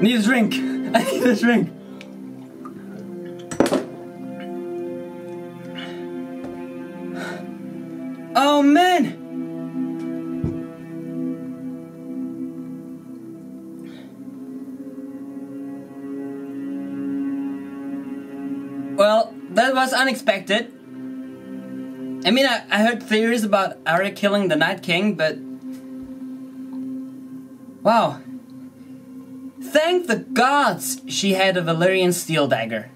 need a drink. I need a drink. Oh man! Well, that was unexpected. I mean, I, I heard theories about Arya killing the Night King, but. Wow. Thank the gods she had a Valyrian steel dagger.